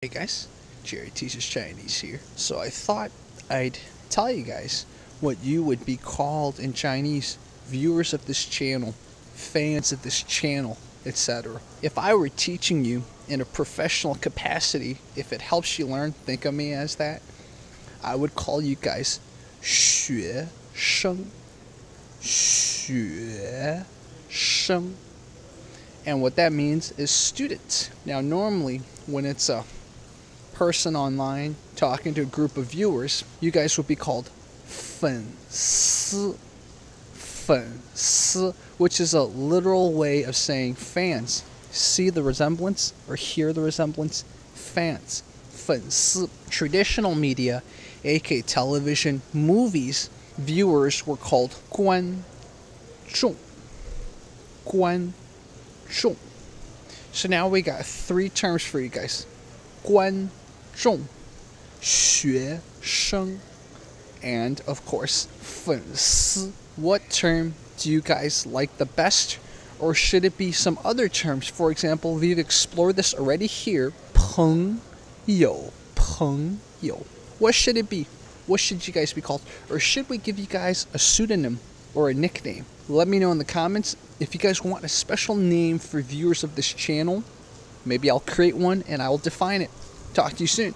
Hey guys, Jerry teaches Chinese here. So I thought I'd tell you guys what you would be called in Chinese viewers of this channel, fans of this channel, etc. If I were teaching you in a professional capacity, if it helps you learn, think of me as that, I would call you guys 学生,学生. And what that means is student. Now normally when it's a person online talking to a group of viewers, you guys would be called 粉丝,粉丝, which is a literal way of saying fans. See the resemblance or hear the resemblance? Fans. 粉丝. Traditional media, aka television, movies, viewers were called 观众.观众. So now we got three terms for you guys. 观 众,学生, and of course 粉丝. What term do you guys like the best? Or should it be some other terms? For example, we've explored this already here. 朋友,朋友. What should it be? What should you guys be called? Or should we give you guys a pseudonym or a nickname? Let me know in the comments if you guys want a special name for viewers of this channel. Maybe I'll create one and I will define it. Talk to you soon.